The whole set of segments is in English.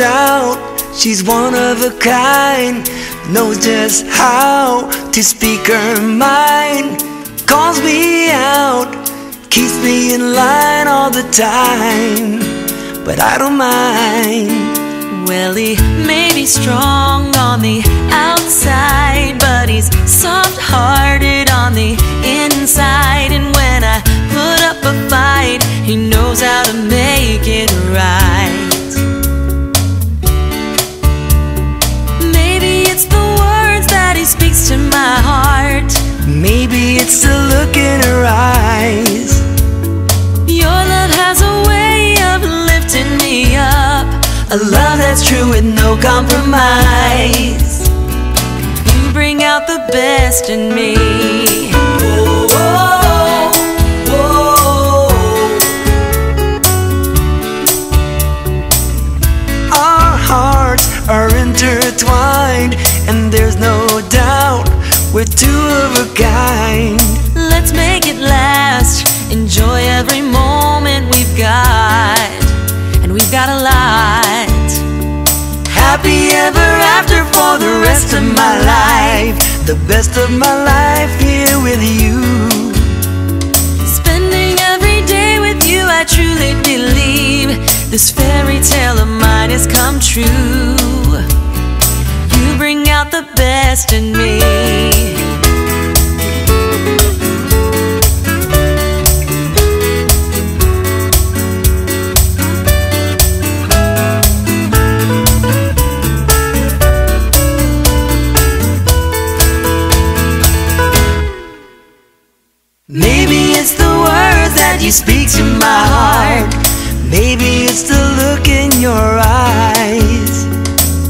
Doubt she's one of a kind. Knows just how to speak her mind. Calls me out, keeps me in line all the time. But I don't mind. Well, he may be strong on the outside, but he's soft hearted on the inside. A love that's true with no compromise. You bring out the best in me. Our rest of my life. The best of my life here with you. Spending every day with you, I truly believe this fairy tale of mine has come true. You bring out the best in me. To my heart. Maybe it's the look in your eyes.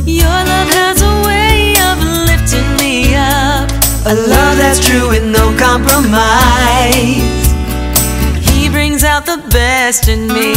Your love has a way of lifting me up. A love that's true with no compromise. He brings out the best in me.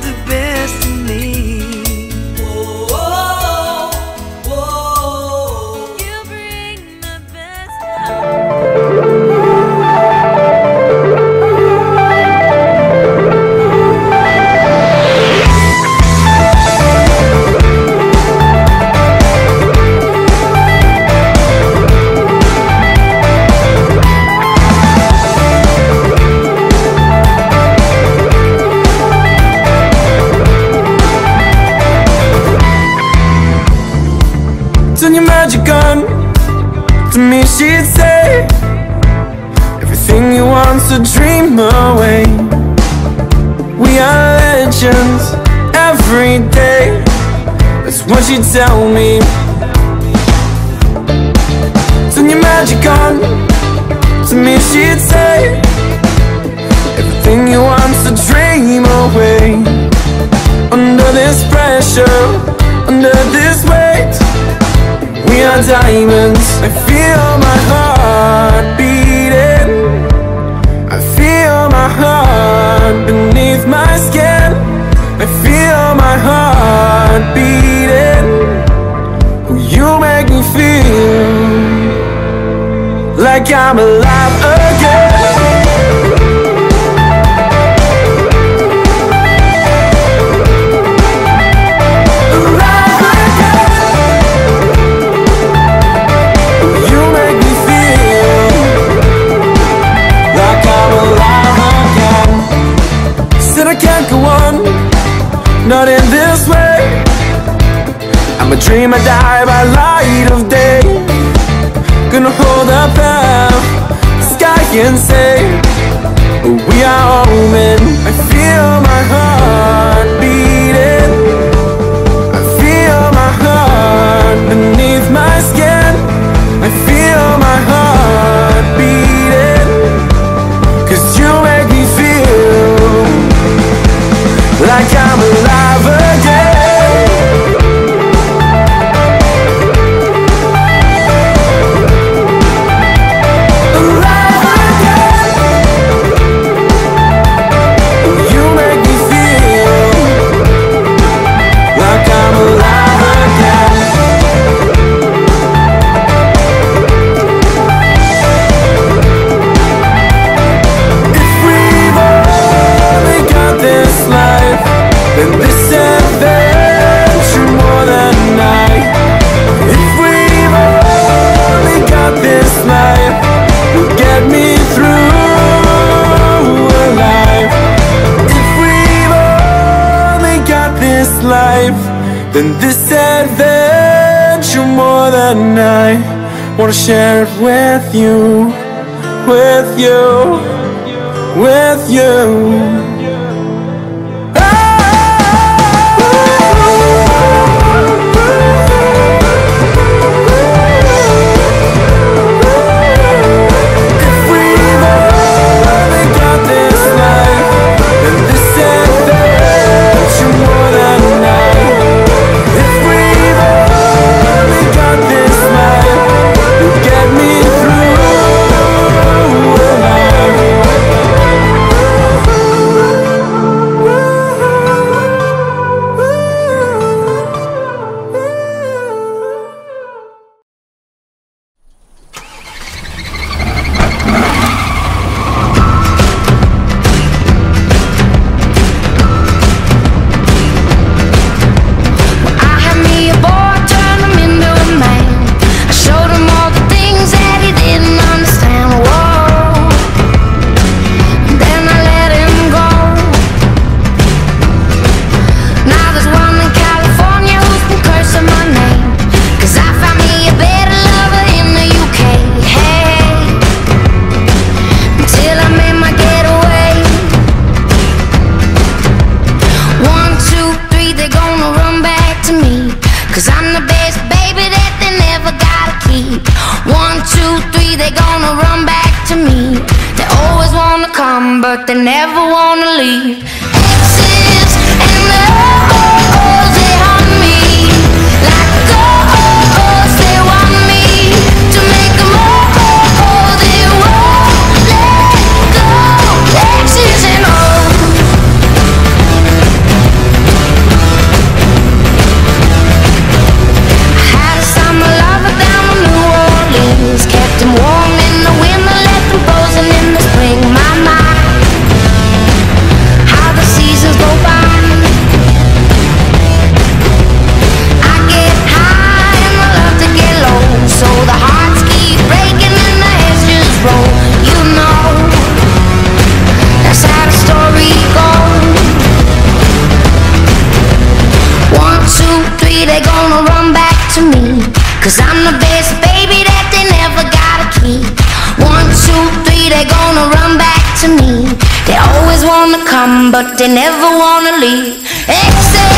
The best you a dream away. We are legends every day. That's what she'd tell me. Turn your magic on To me she'd say. Everything you want's a dream away. Under this pressure Under this weight we are diamonds. I feel my heart my skin. I feel my heart beating. You make me feel like I'm alive again. dream or die by light of day. Gonna hold up the sky and say We are all men life than this adventure more than I Wanna share it with you With you With you. they never wanna leave. Except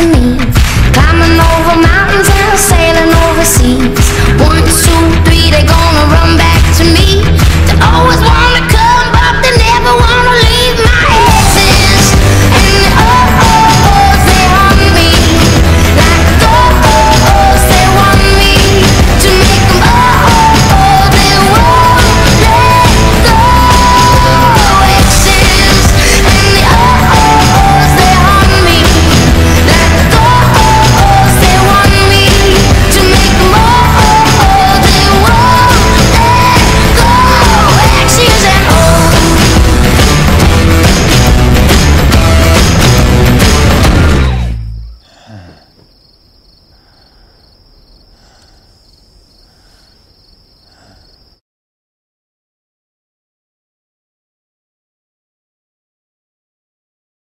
to me.